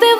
पे